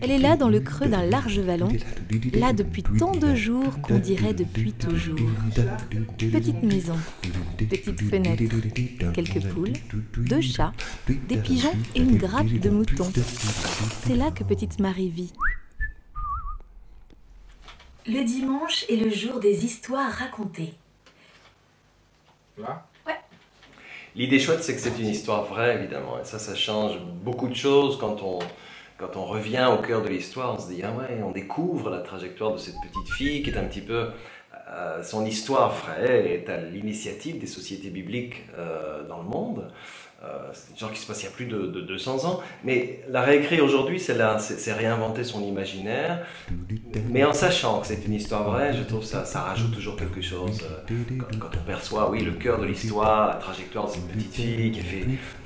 Elle est là dans le creux d'un large vallon, là depuis tant de jours qu'on dirait depuis toujours. Petite maison, petite fenêtre, quelques poules, deux chats, des pigeons et une grappe de moutons. C'est là que petite Marie vit. Le dimanche est le jour des histoires racontées. Là? L'idée chouette, c'est que c'est une histoire vraie, évidemment. Et ça, ça change beaucoup de choses quand on, revient au cœur de l'histoire. On se dit, ah ouais, on découvre la trajectoire de cette petite fille qui est un petit peu. Euh, son histoire vraie est à l'initiative des sociétés bibliques euh, dans le monde. Euh, c'est une histoire qui se passe il y a plus de, de 200 ans. Mais la réécrire aujourd'hui, c'est réinventer son imaginaire. Mais en sachant que c'est une histoire vraie, je trouve ça, ça rajoute toujours quelque chose. Quand, on perçoit, oui, le cœur de l'histoire, la trajectoire de cette petite fille qui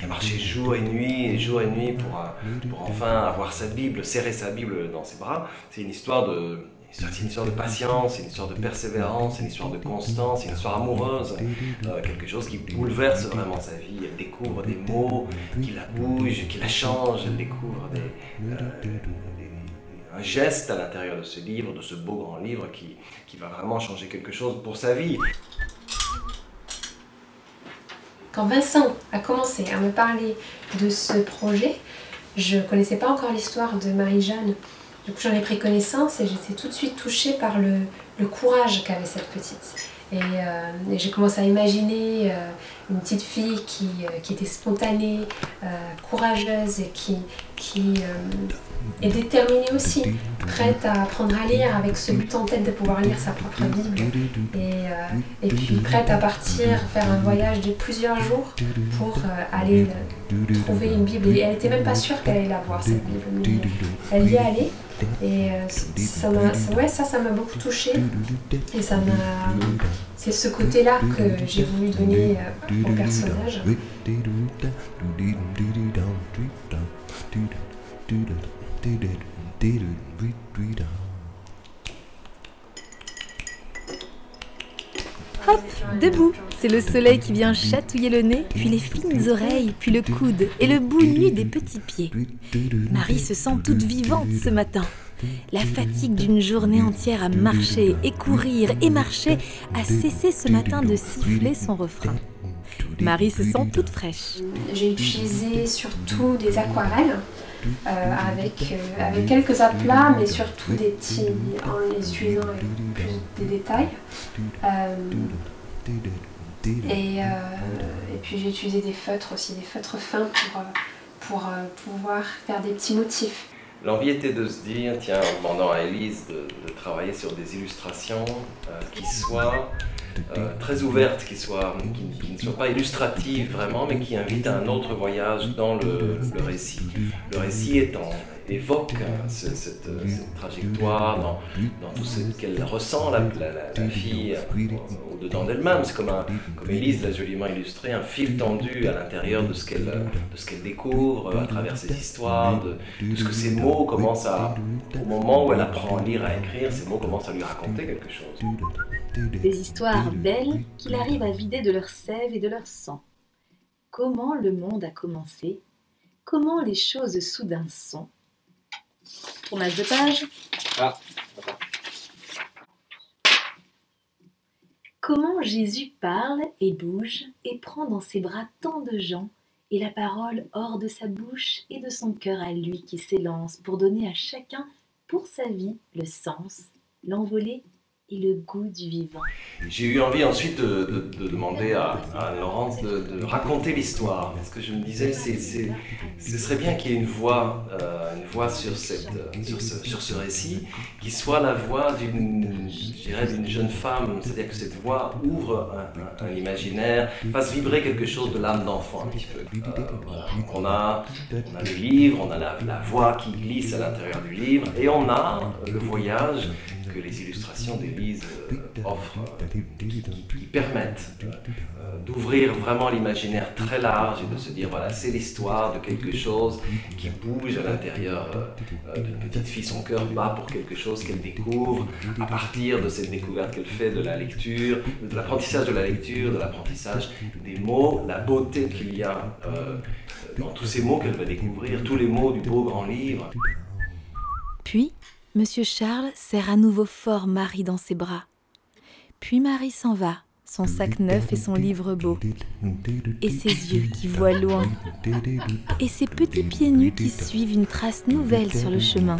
a, marché jour et nuit jour et nuit pour enfin avoir sa Bible, serrer sa Bible dans ses bras, c'est une histoire de. C'est une histoire de patience, une histoire de persévérance, une histoire de constance, une histoire amoureuse, euh, quelque chose qui bouleverse vraiment sa vie. Elle découvre des mots qui la bougent, qui la changent, elle découvre euh, un geste à l'intérieur de ce livre, de ce beau grand livre qui, qui va vraiment changer quelque chose pour sa vie. Quand Vincent a commencé à me parler de ce projet, je ne connaissais pas encore l'histoire de Marie-Jeanne. Du coup, j'en ai pris connaissance et j'étais tout de suite touchée par le, le courage qu'avait cette petite. Et, euh, et j'ai commencé à imaginer euh, une petite fille qui, euh, qui était spontanée, euh, courageuse et qui, qui est déterminée aussi, prête à apprendre à lire avec ce but en tête de pouvoir lire sa propre Bible. Et, et puis prête à partir faire un voyage de plusieurs jours pour aller trouver une Bible. Et elle était même pas sûre qu'elle allait la voir cette Bible. elle y est allée. Et ça ça- ouais, ça, ça m'a beaucoup touchée. Et ça m'a, c'est ce côté-là que j'ai voulu donner euh, au personnage. Hop, debout. C'est le soleil qui vient chatouiller le nez, puis les fines oreilles, puis le coude et le bout nu des petits pieds. Marie se sent toute vivante ce matin. La fatigue d'une journée entière à marcher et courir et marcher a cessé ce matin de siffler son refrain. Marie se sent toute fraîche. J'ai utilisé surtout des aquarelles euh, avec, euh, avec quelques aplats, mais surtout des petits, en les utilisant avec plus des détails. Euh, et, et puis j'ai utilisé des feutres aussi, des feutres fins pour, pour pouvoir faire des petits motifs. L'envie était de se dire, tiens, en demandant à Élise de, de travailler sur des illustrations euh, qui soient euh, très qui, soient, qui, qui ne soient pas illustratives vraiment, mais qui invitent à un autre voyage dans le, le récit. Le récit étant, évoque hein, ce- cette, euh, cette trajectoire dans, dans tout ce qu'elle ressent, la, la- la- la fille, euh, au- au-dedans d'elle-même. C'est comme, un- comme Élise l'a joliment illustré, un fil tendu à l'intérieur de ce qu'elle euh, découvre, euh, à travers ses histoires, de, de ce que ces mots commencent à, au moment où elle apprend à lire, à écrire, ces mots commencent à lui raconter quelque chose. Des histoires belles qu'il arrive à vider de leur sève et de leur sang. Comment le monde a commencé? Comment les choses soudain sont? Tournage de page. Ah, Comment Jésus parle et bouge et prend dans ses bras tant de gens et la parole hors de sa bouche et de son cœur à lui qui s'élance pour donner à chacun pour sa vie le sens, l'envolée et le goût du vivant. J'ai eu envie ensuite de, de- de demander à, Laurence de, raconter l'histoire, parce que je me disais, ce serait bien qu'il y ait une voix, euh, une voix euh, sur, ce, ce récit, qui soit la voix d'une, jeune femme, c'est-à-dire que cette voix ouvre un, imaginaire, fasse vibrer quelque chose de l'âme d'enfant un petit peu. Euh, on a, le livre, on a la, voix qui glisse à l'intérieur du livre, et on a le voyage que les illustrations d'Élise euh, offrent, qui permettent d'ouvrir vraiment l'imaginaire très large et de se dire voilà, c'est l'histoire de quelque chose qui bouge à l'intérieur d'une petite fille. Son cœur bat pour quelque chose qu'elle découvre à partir de cette découverte qu'elle fait de la lecture, de l'apprentissage de la lecture, de l'apprentissage des mots, la beauté qu'il y a dans tous ces mots qu'elle va découvrir, tous les mots du beau grand livre. Puis, Monsieur Charles serre à nouveau fort Marie dans ses bras. Puis Marie s'en va, son sac neuf et son livre beau, et ses yeux qui voient loin, et ses petits pieds nus qui suivent une trace nouvelle sur le chemin.